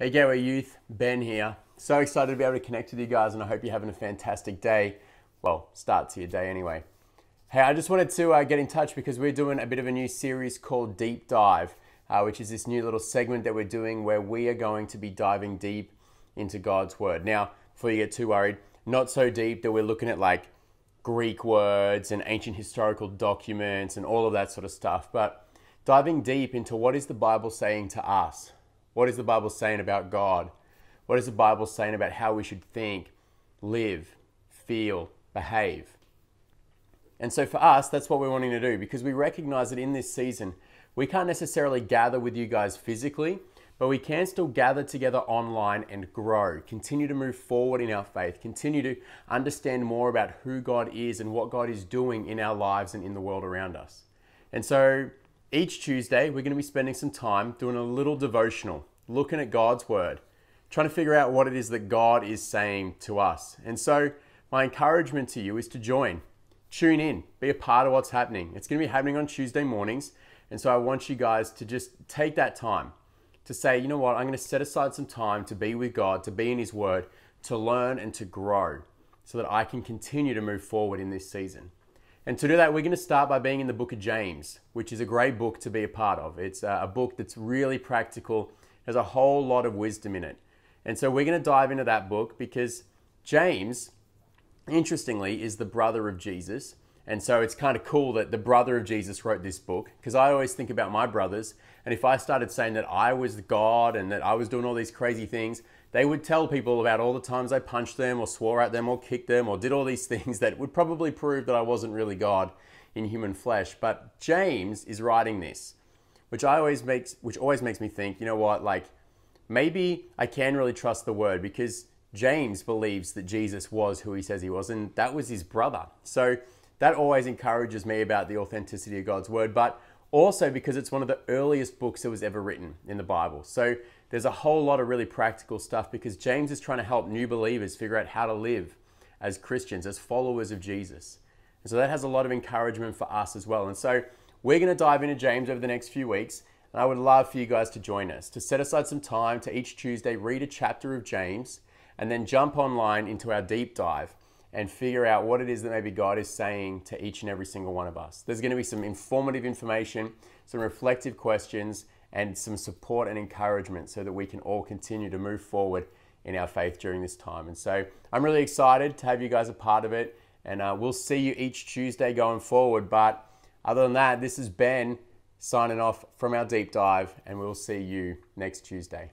Hey Gateway Youth, Ben here. So excited to be able to connect with you guys, and I hope you're having a fantastic day. Well, start to your day anyway. Hey, I just wanted to uh, get in touch because we're doing a bit of a new series called Deep Dive, uh, which is this new little segment that we're doing where we are going to be diving deep into God's Word. Now, before you get too worried, not so deep that we're looking at like Greek words and ancient historical documents and all of that sort of stuff, but diving deep into what is the Bible saying to us? What is the Bible saying about God? What is the Bible saying about how we should think, live, feel, behave? And so for us, that's what we're wanting to do because we recognize that in this season, we can't necessarily gather with you guys physically, but we can still gather together online and grow, continue to move forward in our faith, continue to understand more about who God is and what God is doing in our lives and in the world around us. And so each Tuesday, we're going to be spending some time doing a little devotional, looking at God's Word, trying to figure out what it is that God is saying to us. And so, my encouragement to you is to join, tune in, be a part of what's happening. It's going to be happening on Tuesday mornings. And so, I want you guys to just take that time to say, you know what, I'm going to set aside some time to be with God, to be in His Word, to learn and to grow so that I can continue to move forward in this season. And to do that, we're going to start by being in the book of James, which is a great book to be a part of. It's uh, a book that's really practical, has a whole lot of wisdom in it. And so we're going to dive into that book because James, interestingly, is the brother of Jesus. And so it's kind of cool that the brother of Jesus wrote this book because I always think about my brothers. And if I started saying that I was God and that I was doing all these crazy things, they would tell people about all the times I punched them or swore at them or kicked them or did all these things that would probably prove that I wasn't really God in human flesh. But James is writing this, which I always makes which always makes me think, you know what, like maybe I can really trust the word because James believes that Jesus was who he says he was, and that was his brother. So that always encourages me about the authenticity of God's word, but also because it's one of the earliest books that was ever written in the Bible. So there's a whole lot of really practical stuff because James is trying to help new believers figure out how to live as Christians, as followers of Jesus. And so that has a lot of encouragement for us as well. And so we're going to dive into James over the next few weeks. And I would love for you guys to join us, to set aside some time to each Tuesday read a chapter of James and then jump online into our deep dive and figure out what it is that maybe God is saying to each and every single one of us. There's going to be some informative information, some reflective questions, and some support and encouragement so that we can all continue to move forward in our faith during this time. And so I'm really excited to have you guys a part of it. And uh, we'll see you each Tuesday going forward. But other than that, this is Ben signing off from our deep dive, and we'll see you next Tuesday.